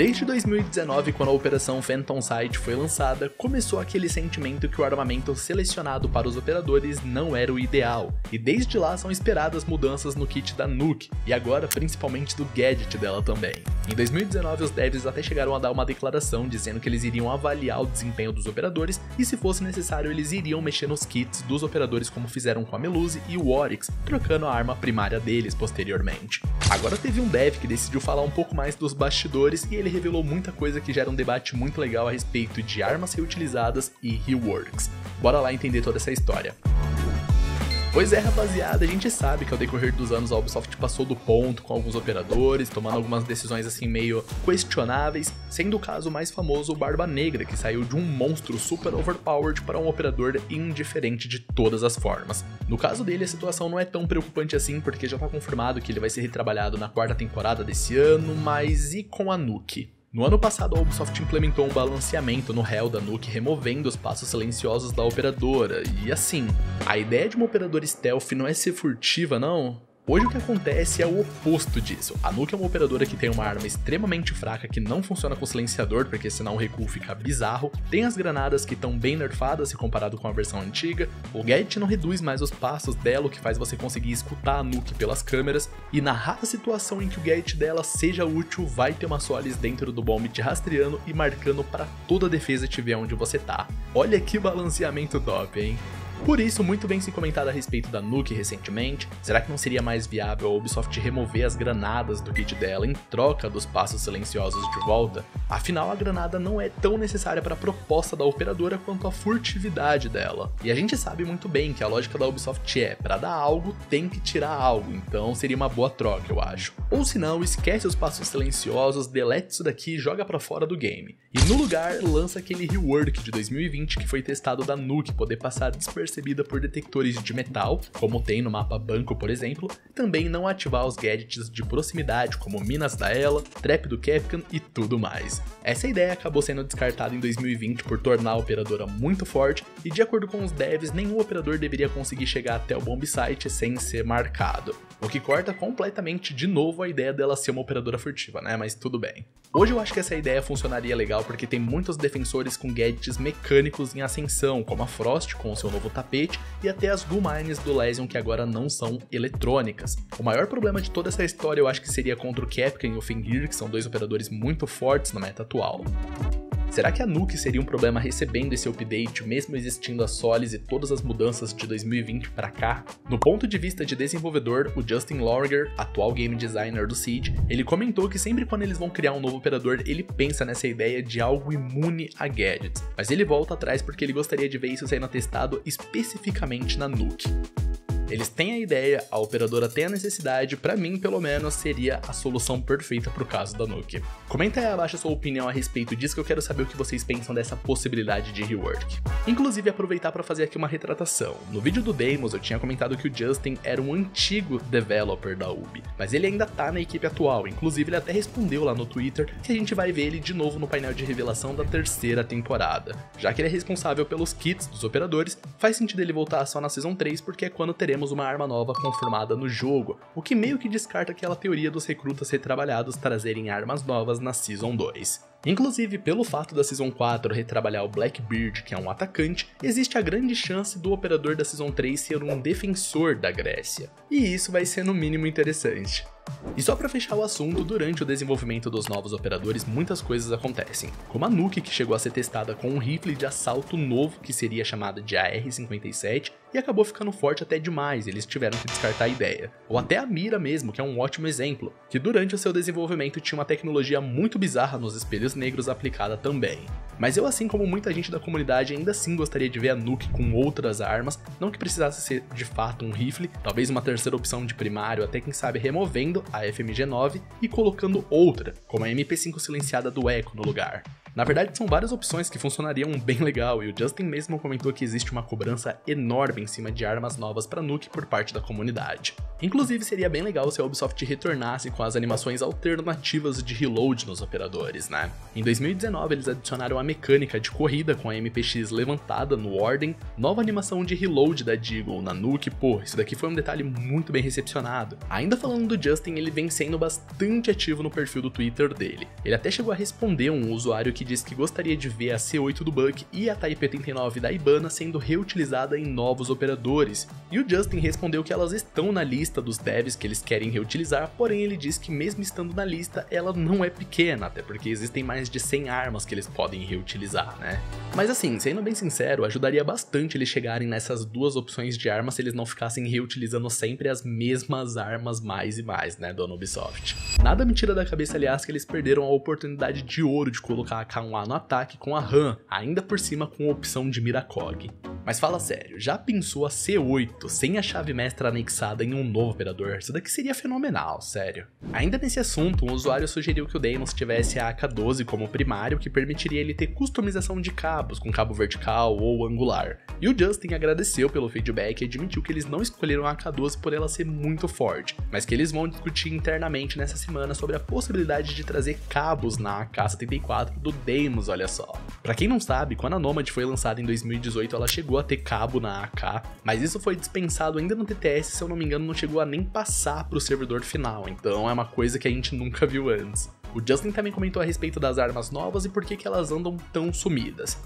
Desde 2019, quando a Operação Phantom Sight foi lançada, começou aquele sentimento que o armamento selecionado para os operadores não era o ideal, e desde lá são esperadas mudanças no kit da Nuke, e agora principalmente do gadget dela também. Em 2019, os devs até chegaram a dar uma declaração dizendo que eles iriam avaliar o desempenho dos operadores e, se fosse necessário, eles iriam mexer nos kits dos operadores como fizeram com a Melusi e o Oryx, trocando a arma primária deles posteriormente. Agora teve um dev que decidiu falar um pouco mais dos bastidores e ele revelou muita coisa que gera um debate muito legal a respeito de armas reutilizadas e reworks. Bora lá entender toda essa história. Pois é, rapaziada, a gente sabe que ao decorrer dos anos a Ubisoft passou do ponto com alguns operadores, tomando algumas decisões assim meio questionáveis, sendo o caso mais famoso o Barba Negra, que saiu de um monstro super overpowered para um operador indiferente de todas as formas. No caso dele, a situação não é tão preocupante assim, porque já está confirmado que ele vai ser retrabalhado na quarta temporada desse ano, mas e com a Nuke? No ano passado, a Ubisoft implementou um balanceamento no réu da Nuke, removendo os passos silenciosos da operadora. E assim, a ideia de uma operadora stealth não é ser furtiva, não? Hoje o que acontece é o oposto disso. A Nuke é uma operadora que tem uma arma extremamente fraca que não funciona com silenciador, porque senão o recuo fica bizarro. Tem as granadas que estão bem nerfadas se comparado com a versão antiga. O gadget não reduz mais os passos dela, o que faz você conseguir escutar a Nuke pelas câmeras. E na rara situação em que o gadget dela seja útil, vai ter uma Solis dentro do bomb te rastreando e marcando para toda a defesa tiver onde você tá. Olha que balanceamento top, hein? Por isso, muito bem se comentado a respeito da Nuke recentemente, será que não seria mais viável a Ubisoft remover as granadas do kit dela em troca dos passos silenciosos de volta? Afinal, a granada não é tão necessária para a proposta da operadora quanto a furtividade dela. E a gente sabe muito bem que a lógica da Ubisoft é, para dar algo, tem que tirar algo, então seria uma boa troca, eu acho. Ou se não, esquece os passos silenciosos, delete isso daqui e joga para fora do game. E no lugar, lança aquele rework de 2020 que foi testado da Nuke poder passar despercebido percebida por detectores de metal, como tem no mapa Banco, por exemplo, também não ativar os gadgets de proximidade, como Minas da Ela, Trap do Capcom e tudo mais. Essa ideia acabou sendo descartada em 2020 por tornar a operadora muito forte, e de acordo com os devs, nenhum operador deveria conseguir chegar até o bomb site sem ser marcado. O que corta completamente de novo a ideia dela ser uma operadora furtiva, né? Mas tudo bem. Hoje eu acho que essa ideia funcionaria legal porque tem muitos defensores com gadgets mecânicos em ascensão, como a Frost com o seu novo tapete e até as Goo Mines do Lesion que agora não são eletrônicas. O maior problema de toda essa história eu acho que seria contra o Capcom e o Fenrir, que são dois operadores muito fortes na meta atual. Será que a Nuke seria um problema recebendo esse update, mesmo existindo a Solis e todas as mudanças de 2020 para cá? No ponto de vista de desenvolvedor, o Justin Lawriger, atual game designer do Siege, ele comentou que sempre quando eles vão criar um novo operador, ele pensa nessa ideia de algo imune a gadgets, mas ele volta atrás porque ele gostaria de ver isso sendo testado especificamente na Nuke. Eles têm a ideia, a operadora tem a necessidade, para mim, pelo menos, seria a solução perfeita pro caso da Nuke. Comenta aí abaixo a sua opinião a respeito disso que eu quero saber o que vocês pensam dessa possibilidade de rework. Inclusive, aproveitar para fazer aqui uma retratação. No vídeo do Deimos eu tinha comentado que o Justin era um antigo developer da Ubi, mas ele ainda tá na equipe atual, inclusive ele até respondeu lá no Twitter que a gente vai ver ele de novo no painel de revelação da terceira temporada. Já que ele é responsável pelos kits dos operadores, faz sentido ele voltar só na Season 3 porque é quando teremos uma arma nova confirmada no jogo, o que meio que descarta aquela teoria dos recrutas retrabalhados trazerem armas novas na Season 2. Inclusive, pelo fato da Season 4 retrabalhar o Blackbeard, que é um atacante, existe a grande chance do operador da Season 3 ser um defensor da Grécia. E isso vai ser no mínimo interessante. E só para fechar o assunto, durante o desenvolvimento dos novos operadores muitas coisas acontecem, como a Nuke que chegou a ser testada com um rifle de assalto novo que seria chamado de AR-57 e acabou ficando forte até demais, eles tiveram que descartar a ideia. Ou até a mira mesmo, que é um ótimo exemplo, que durante o seu desenvolvimento tinha uma tecnologia muito bizarra nos espelhos negros aplicada também. Mas eu, assim como muita gente da comunidade, ainda assim gostaria de ver a Nuke com outras armas, não que precisasse ser de fato um rifle, talvez uma terceira opção de primário, até quem sabe removendo a FMG9 e colocando outra, como a MP5 silenciada do Echo no lugar. Na verdade, são várias opções que funcionariam bem legal, e o Justin mesmo comentou que existe uma cobrança enorme em cima de armas novas para Nuke por parte da comunidade. Inclusive, seria bem legal se a Ubisoft retornasse com as animações alternativas de reload nos operadores, né? Em 2019, eles adicionaram a mecânica de corrida com a MPX levantada no Ordem, nova animação de reload da Deagle na Nuke, pô, isso daqui foi um detalhe muito bem recepcionado. Ainda falando do Justin, ele vem sendo bastante ativo no perfil do Twitter dele. Ele até chegou a responder um usuário que disse que gostaria de ver a C8 do Buck e a Type 89 da Ibana sendo reutilizada em novos operadores. E o Justin respondeu que elas estão na lista dos devs que eles querem reutilizar, porém ele diz que mesmo estando na lista, ela não é pequena, até porque existem mais de 100 armas que eles podem reutilizar, né? Mas assim, sendo bem sincero, ajudaria bastante eles chegarem nessas duas opções de armas se eles não ficassem reutilizando sempre as mesmas armas mais e mais, né, do Ubisoft. Nada me tira da cabeça, aliás, que eles perderam a oportunidade de ouro de colocar a K1A no ataque com a RAM, ainda por cima com opção de Miracog. Mas fala sério, já pensou a C8 sem a chave mestra anexada em um novo operador? Isso daqui seria fenomenal, sério. Ainda nesse assunto, um usuário sugeriu que o Deimos tivesse a AK-12 como primário, que permitiria ele ter customização de cabos, com cabo vertical ou angular. E o Justin agradeceu pelo feedback e admitiu que eles não escolheram a AK-12 por ela ser muito forte, mas que eles vão discutir internamente nessa semana sobre a possibilidade de trazer cabos na AK-74 do Deimos, olha só. Pra quem não sabe, quando a Nomad foi lançada em 2018, ela chegou chegou a ter cabo na AK, mas isso foi dispensado ainda no TTS, se eu não me engano, não chegou a nem passar para o servidor final, então é uma coisa que a gente nunca viu antes. O Justin também comentou a respeito das armas novas e por que, que elas andam tão sumidas.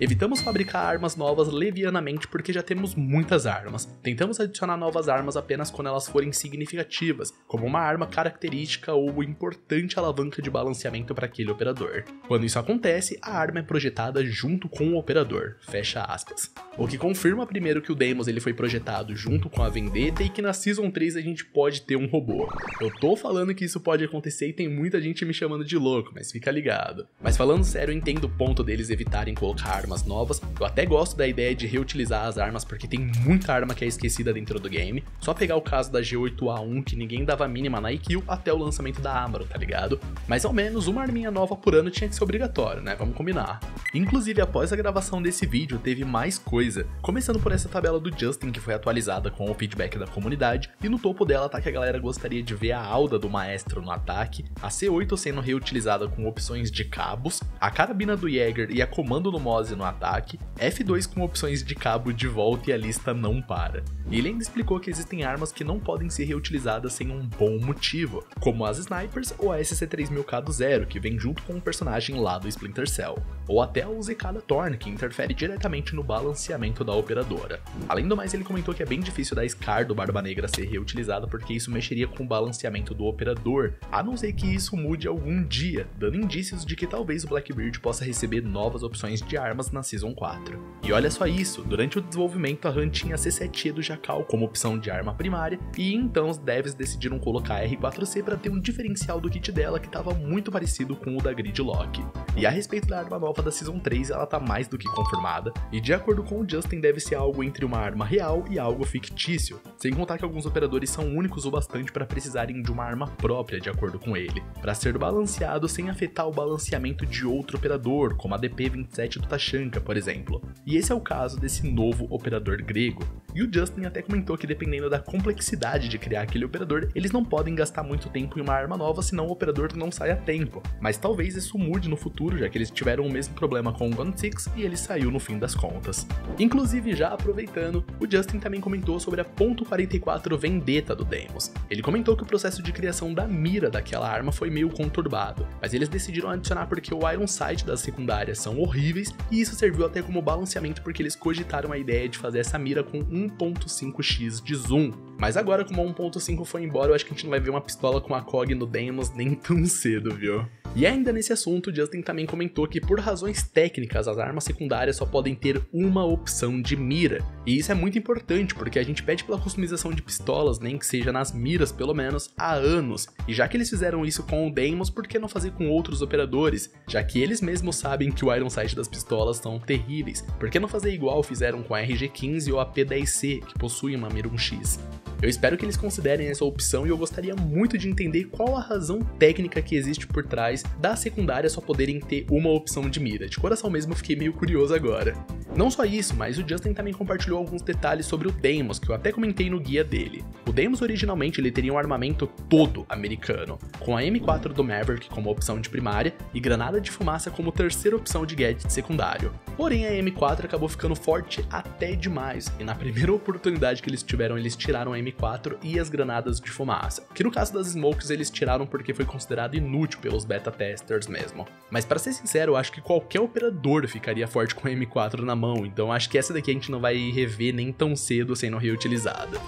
Evitamos fabricar armas novas levianamente porque já temos muitas armas. Tentamos adicionar novas armas apenas quando elas forem significativas, como uma arma característica ou importante alavanca de balanceamento para aquele operador. Quando isso acontece, a arma é projetada junto com o operador. Fecha aspas. O que confirma primeiro que o Deimos ele foi projetado junto com a Vendetta e que na Season 3 a gente pode ter um robô. Eu tô falando que isso pode acontecer sei, tem muita gente me chamando de louco, mas fica ligado. Mas falando sério, eu entendo o ponto deles evitarem colocar armas novas. Eu até gosto da ideia de reutilizar as armas, porque tem muita arma que é esquecida dentro do game. Só pegar o caso da G8A1, que ninguém dava mínima na IQ, até o lançamento da Amaro, tá ligado? Mas ao menos uma arminha nova por ano tinha que ser obrigatório, né? Vamos combinar. Inclusive, após a gravação desse vídeo, teve mais coisa. Começando por essa tabela do Justin, que foi atualizada com o feedback da comunidade, e no topo dela tá que a galera gostaria de ver a Alda do Maestro no ataque, a C8 sendo reutilizada com opções de cabos, a carabina do Jäger e a comando no Mose no ataque, F2 com opções de cabo de volta e a lista não para. Ele ainda explicou que existem armas que não podem ser reutilizadas sem um bom motivo, como as Snipers ou a SC3000K do Zero, que vem junto com o um personagem lá do Splinter Cell, ou até a UZK da Thorn, que interfere diretamente no balanceamento da operadora. Além do mais, ele comentou que é bem difícil da Scar do Barba Negra ser reutilizada porque isso mexeria com o balanceamento do operador, a não ser ser que isso mude algum dia, dando indícios de que talvez o Blackbeard possa receber novas opções de armas na Season 4. E olha só isso, durante o desenvolvimento a Han tinha C7E do Jackal como opção de arma primária, e então os devs decidiram colocar a R4C para ter um diferencial do kit dela que estava muito parecido com o da Gridlock. E a respeito da arma nova da Season 3, ela tá mais do que confirmada, e de acordo com o Justin deve ser algo entre uma arma real e algo fictício, sem contar que alguns operadores são únicos o bastante para precisarem de uma arma própria de acordo com ele, para ser balanceado sem afetar o balanceamento de outro operador, como a DP27 do Tachanka, por exemplo. E esse é o caso desse novo operador grego. E o Justin até comentou que dependendo da complexidade de criar aquele operador, eles não podem gastar muito tempo em uma arma nova, senão o operador não sai a tempo. Mas talvez isso mude no futuro, já que eles tiveram o mesmo problema com o Gun 6 e ele saiu no fim das contas. Inclusive, já aproveitando, o Justin também comentou sobre a .44 Vendetta do Deimos. Ele comentou que o processo de criação da mira daquela arma foi meio conturbado, mas eles decidiram adicionar porque o Iron Sight das secundárias são horríveis e isso serviu até como balanceamento porque eles cogitaram a ideia de fazer essa mira com 1.5x de zoom. Mas agora como a 1.5 foi embora, eu acho que a gente não vai ver uma pistola com a COG no Deimos nem tão cedo, viu? E ainda nesse assunto, Justin também comentou que por razões técnicas as armas secundárias só podem ter uma opção de mira. E isso é muito importante, porque a gente pede pela customização de pistolas, nem que seja nas miras pelo menos, há anos. E já que eles fizeram isso com o Deimos, por que não fazer com outros operadores? Já que eles mesmos sabem que o Iron Sight das pistolas são terríveis. Por que não fazer igual fizeram com a RG-15 ou a P10C, que possuem uma mira 1x? Eu espero que eles considerem essa opção e eu gostaria muito de entender qual a razão técnica que existe por trás da secundária só poderem ter uma opção de mira. De coração mesmo, fiquei meio curioso agora. Não só isso, mas o Justin também compartilhou alguns detalhes sobre o Deimos, que eu até comentei no guia dele. O Deimos originalmente ele teria um armamento todo americano, com a M4 do Maverick como opção de primária e granada de fumaça como terceira opção de gadget secundário. Porém a M4 acabou ficando forte até demais, e na primeira oportunidade que eles tiveram eles tiraram a M4 e as granadas de fumaça, que no caso das Smokes eles tiraram porque foi considerado inútil pelos beta testers mesmo. Mas para ser sincero, eu acho que qualquer operador ficaria forte com a M4 na mão, então acho que essa daqui a gente não vai rever nem tão cedo sendo reutilizada.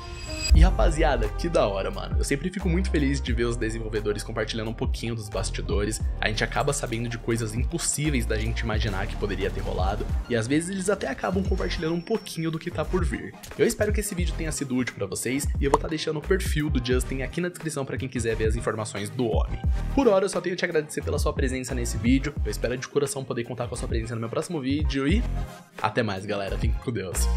E rapaziada, que da hora, mano. Eu sempre fico muito feliz de ver os desenvolvedores compartilhando um pouquinho dos bastidores. A gente acaba sabendo de coisas impossíveis da gente imaginar que poderia ter rolado. E às vezes eles até acabam compartilhando um pouquinho do que tá por vir. Eu espero que esse vídeo tenha sido útil para vocês e eu vou estar tá deixando o perfil do Justin aqui na descrição para quem quiser ver as informações do homem. Por hora, eu só tenho que te agradecer pela sua presença nesse vídeo. Eu espero de coração poder contar com a sua presença no meu próximo vídeo e até mais, galera. Fique com Deus.